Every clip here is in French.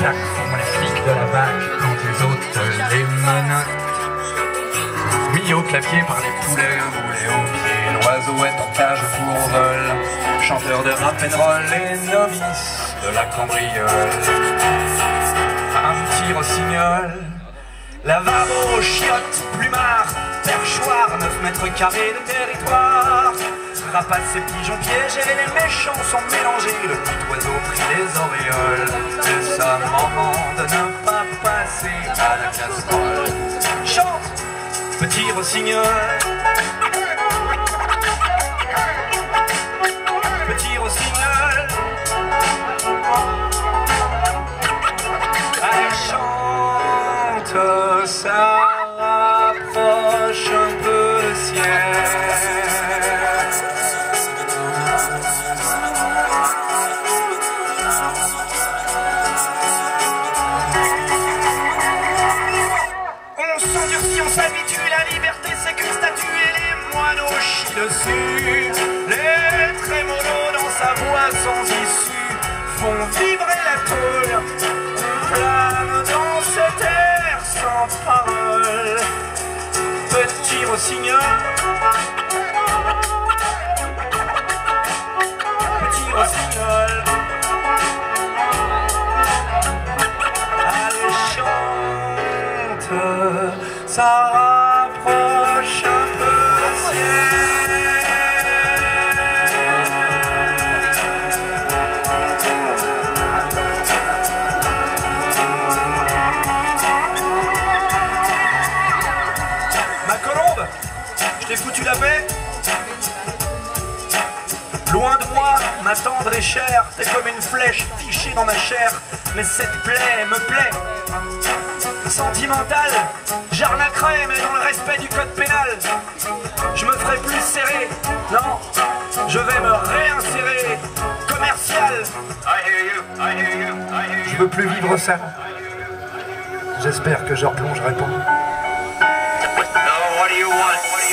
claques font les flics de la BAC quand les autres les menottent. Mis au clavier par les poulets, roulé au pied, l'oiseau est en cage pour vol, chanteur de rap and roll et novice de la cambriole. Un petit rossignol, lavabo, chiotte, plumard, perchoir, 9 mètres carrés de territoire. Rapaces et pigeons piégés, les méchants sont mélangés, le petit oiseau prit les auréoles. C'est sa maman de ne pas passer à la casserole. Chante, petit rossignol. Petit rossignol. Elle chante, ça Les trémolos dans sa voix sans issue font vibrer la tôle. On plane dans cet air sans parole. Petit rossignol. Petit rossignol. Allez, chante, ça rapproche un peu le ciel. Tendre et chère, t'es comme une flèche fichée dans ma chair, mais cette plaie me plaît. Sentimentale, j'arnaquerai, mais dans le respect du code pénal. Je me ferai plus serré, non, je vais me réinsérer. Commercial, je veux plus vivre ça. J'espère que je replongerai pas.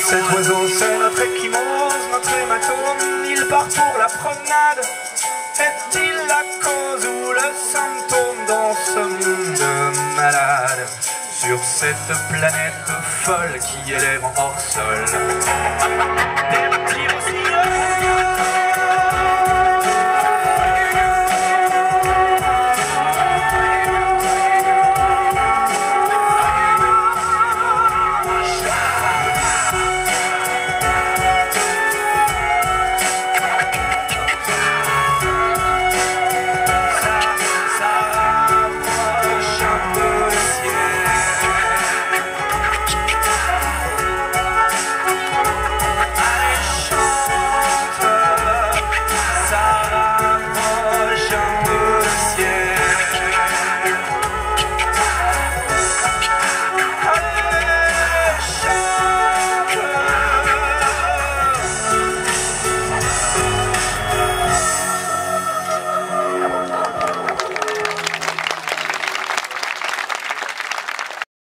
Cet oiseau, c'est notre échymose, notre hématome. Il part pour la promenade. Est-il la cause ou le symptôme dans ce monde malade? Sur cette planète folle qui élève en hors sol